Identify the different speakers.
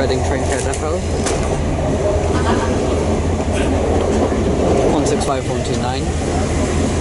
Speaker 1: Reading train care depot. 165129.